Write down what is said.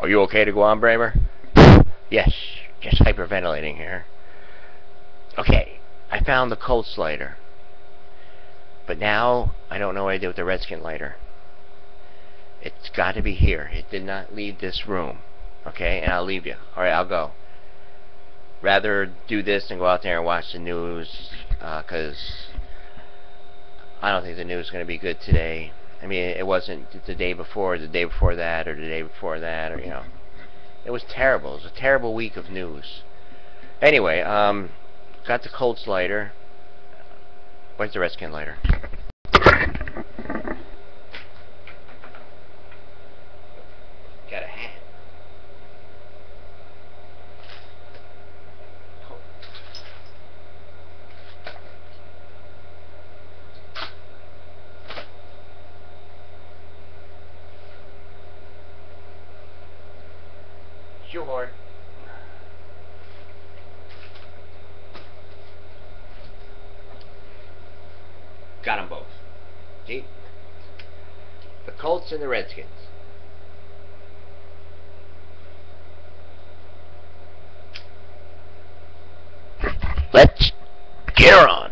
Are you okay to go on, Bramer? Yes, just hyperventilating here. Okay, I found the Colts lighter. But now, I don't know what I did with the Redskin lighter. It's got to be here. It did not leave this room. Okay, and I'll leave you. Alright, I'll go. Rather do this than go out there and watch the news, because uh, I don't think the news is going to be good today. I mean, it wasn't the day before, the day before that, or the day before that, or, you know. It was terrible. It was a terrible week of news. Anyway, um, got the Colts lighter. Where's the Redskin lighter? Got a hat. Sure. Got them both. See? The Colts and the Redskins. Let's get on.